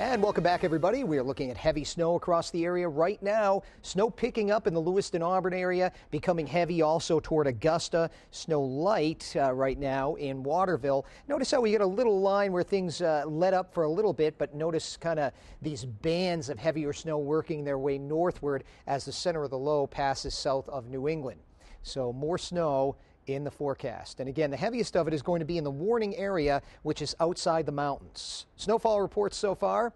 And welcome back, everybody. We are looking at heavy snow across the area right now. Snow picking up in the Lewiston Auburn area, becoming heavy also toward Augusta. Snow light uh, right now in Waterville. Notice how we get a little line where things uh, let up for a little bit, but notice kind of these bands of heavier snow working their way northward as the center of the low passes south of New England. So more snow in the forecast. And again, the heaviest of it is going to be in the warning area, which is outside the mountains. Snowfall reports so far,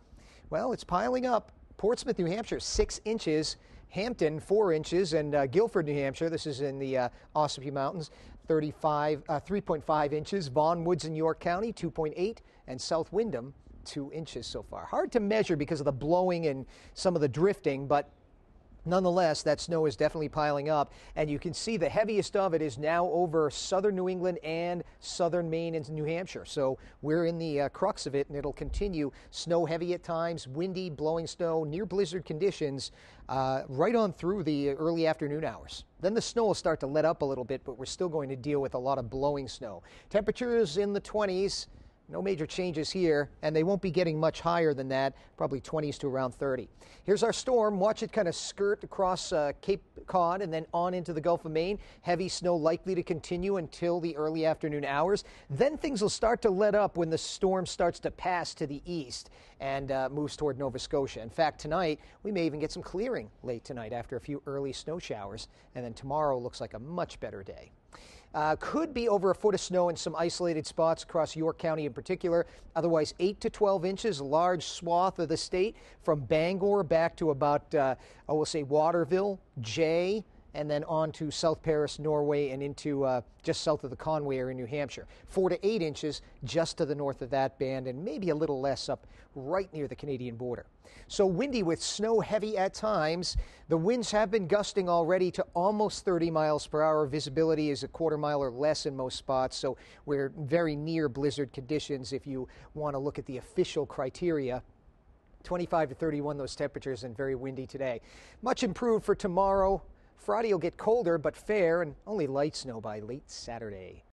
well, it's piling up. Portsmouth, New Hampshire, six inches. Hampton, four inches, and uh, Gilford, New Hampshire, this is in the uh, Ossipee Mountains, 35, uh, 3.5 inches. Vaughan Woods in York County, 2.8, and South Windham, two inches so far. Hard to measure because of the blowing and some of the drifting, but Nonetheless, that snow is definitely piling up, and you can see the heaviest of it is now over southern New England and southern Maine and New Hampshire. So we're in the uh, crux of it, and it'll continue. Snow heavy at times, windy, blowing snow, near blizzard conditions, uh, right on through the early afternoon hours. Then the snow will start to let up a little bit, but we're still going to deal with a lot of blowing snow. Temperatures in the 20s. No major changes here, and they won't be getting much higher than that, probably 20s to around 30. Here's our storm. Watch it kind of skirt across uh, Cape Cod and then on into the Gulf of Maine. Heavy snow likely to continue until the early afternoon hours. Then things will start to let up when the storm starts to pass to the east and uh, moves toward Nova Scotia. In fact, tonight we may even get some clearing late tonight after a few early snow showers, and then tomorrow looks like a much better day. Uh, could be over a foot of snow in some isolated spots across York County in particular. Otherwise, 8 to 12 inches, large swath of the state from Bangor back to about, uh, I will say, Waterville, Jay, and then on to South Paris, Norway, and into uh, just south of the Conway area in New Hampshire. Four to eight inches just to the north of that band, and maybe a little less up right near the Canadian border. So windy with snow heavy at times. The winds have been gusting already to almost 30 miles per hour. Visibility is a quarter mile or less in most spots, so we're very near blizzard conditions if you want to look at the official criteria. 25 to 31 those temperatures and very windy today. Much improved for tomorrow. Friday will get colder but fair and only light snow by late Saturday.